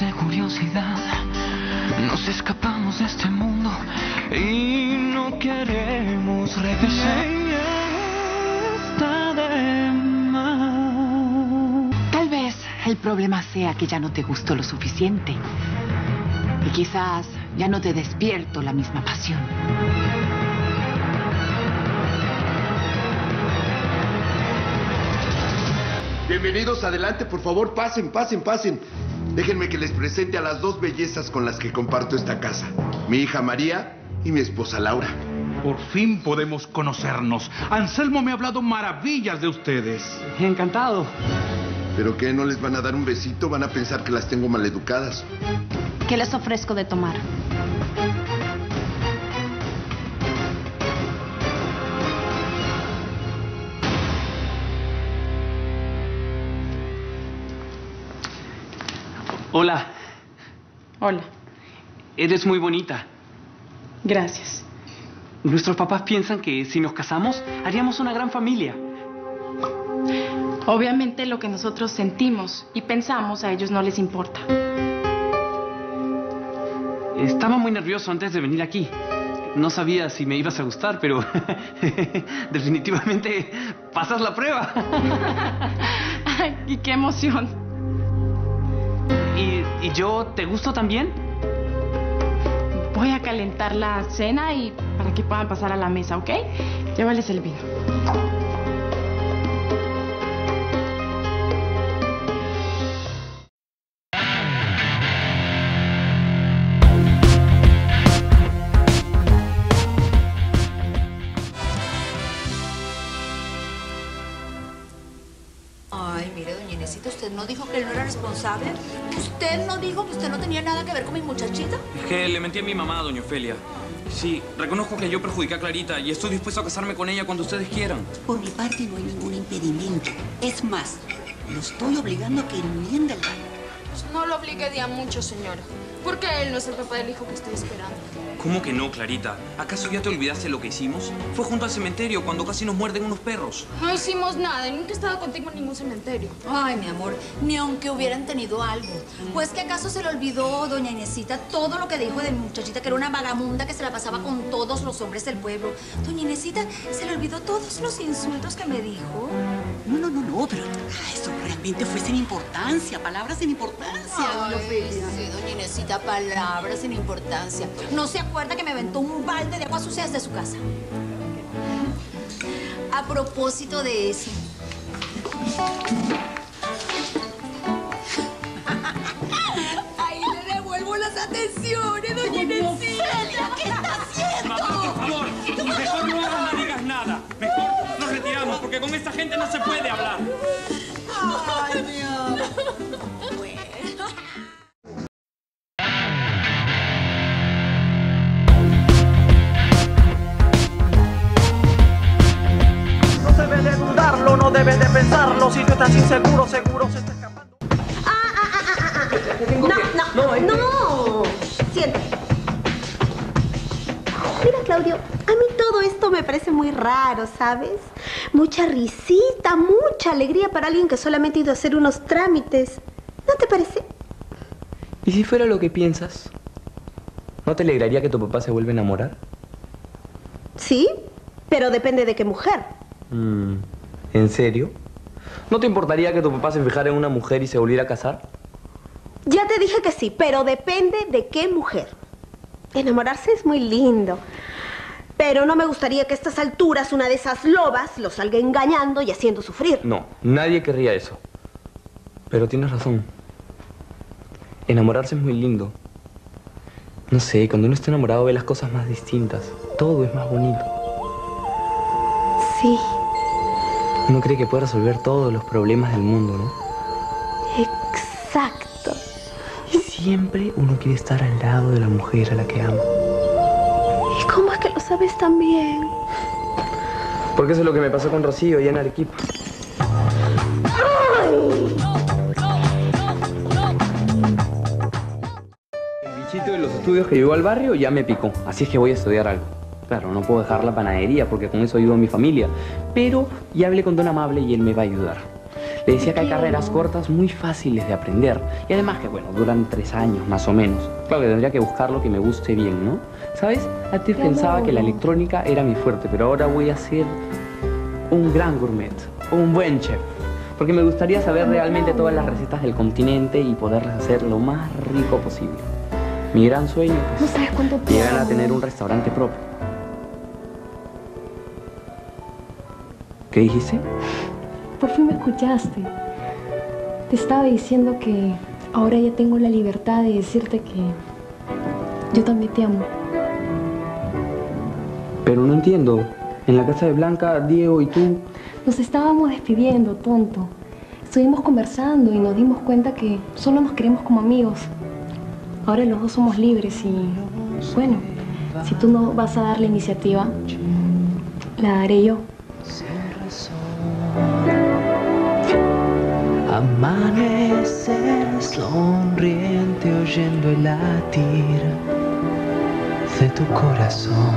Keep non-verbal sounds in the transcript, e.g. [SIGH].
de curiosidad. Nos escapamos de este mundo y no queremos regresar. Está de. Tal vez el problema sea que ya no te gustó lo suficiente. Y quizás ya no te despierto la misma pasión. Bienvenidos, adelante, por favor, pasen, pasen, pasen. Déjenme que les presente a las dos bellezas con las que comparto esta casa. Mi hija María y mi esposa Laura. Por fin podemos conocernos. Anselmo me ha hablado maravillas de ustedes. Encantado. ¿Pero qué? ¿No les van a dar un besito? Van a pensar que las tengo maleducadas. ¿Qué les ofrezco de tomar? Hola, Hola, eres muy bonita. gracias. Nuestros papás piensan que si nos casamos haríamos una gran familia. Obviamente lo que nosotros sentimos y pensamos a ellos no les importa. Estaba muy nervioso antes de venir aquí. No sabía si me ibas a gustar, pero [LAUGHS] definitivamente pasas la prueba. [LAUGHS] Ay, y qué emoción. ¿Y, yo te gusto también? Voy a calentar la cena y para que puedan pasar a la mesa, ¿ok? Llévales el vino. Ay, mire, doña Inesita, ¿usted no dijo que él no era responsable? ¿Usted no dijo que usted no tenía nada que ver con mi muchachita? Es que le mentí a mi mamá, doña Ofelia. Sí, reconozco que yo perjudiqué a Clarita y estoy dispuesto a casarme con ella cuando ustedes quieran. Por mi parte no hay ningún impedimento. Es más, lo estoy obligando a que enmiende el baño. Pues no lo obligue día mucho, señora. Porque él no es el papá del hijo que estoy esperando. ¿Cómo que no, Clarita? ¿Acaso ya te olvidaste lo que hicimos? Fue junto al cementerio cuando casi nos muerden unos perros. No hicimos nada y nunca he estado contigo en ningún cementerio. Ay, mi amor, ni aunque hubieran tenido algo. Pues que acaso se le olvidó, doña Inesita, todo lo que dijo de mi muchachita, que era una vagamunda que se la pasaba con todos los hombres del pueblo. Doña Inesita, se le olvidó todos los insultos que me dijo. No, no, no, no, pero ah, eso realmente fue sin importancia, palabras sin importancia, doña Ofelia. Sí, doña Inesita, palabras sin importancia. ¿No se acuerda que me aventó un balde de agua sucia desde su casa? A propósito de eso. Ahí le devuelvo las atenciones, doña Inesita. ¿Qué está haciendo? Mamá, por favor, mejor no se puede hablar. Ay. No se debe de dudarlo, no debe de pensarlo. Si tú estás inseguro, seguro se está escapando. No, no, no. Siéntate. Mira, Claudio, mí todo esto me parece muy raro, ¿sabes? Mucha risita, mucha alegría para alguien que solamente ha ido a hacer unos trámites. ¿No te parece? ¿Y si fuera lo que piensas? ¿No te alegraría que tu papá se vuelva a enamorar? Sí, pero depende de qué mujer. Mm, ¿En serio? ¿No te importaría que tu papá se fijara en una mujer y se volviera a casar? Ya te dije que sí, pero depende de qué mujer. Enamorarse es muy lindo. Pero no me gustaría que a estas alturas una de esas lobas lo salga engañando y haciendo sufrir. No, nadie querría eso. Pero tienes razón. Enamorarse es muy lindo. No sé, cuando uno está enamorado ve las cosas más distintas. Todo es más bonito. Sí, Uno cree que puede resolver todos los problemas del mundo, ¿no? exacto. Y siempre uno quiere estar al lado de la mujer a la que ama. ¿Y cómo es que lo sabes tan bien? Porque eso es lo que me pasó con Rocío y en Arequipa. El bichito de los estudios que llegó al barrio ya me picó, así es que voy a estudiar algo. Claro, no puedo dejar la panadería porque con eso ayudo a mi familia, pero ya hablé con Don Amable y él me va a ayudar. Le decía que hay carreras cortas muy fáciles de aprender. Y además que, bueno, duran tres años más o menos. Claro que tendría que buscar lo que me guste bien, ¿no? ¿Sabes? Antes pensaba que la electrónica era mi fuerte, pero ahora voy a ser un gran gourmet, un buen chef. Porque me gustaría saber realmente todas las recetas del continente y poderlas hacer lo más rico posible. Mi gran sueño, pues, No sabes cuánto llegar a tener un restaurante propio. ¿Qué dijiste? Por fin me escuchaste. Te estaba diciendo que ahora ya tengo la libertad de decirte que yo también te amo. Pero no entiendo. En la casa de Blanca, Diego y tú... Nos estábamos despidiendo, tonto. Estuvimos conversando y nos dimos cuenta que solo nos queremos como amigos. Ahora los dos somos libres y, bueno, si tú no vas a dar la iniciativa, la daré yo. Amanecer sonriente oyendo el latir de tu corazón.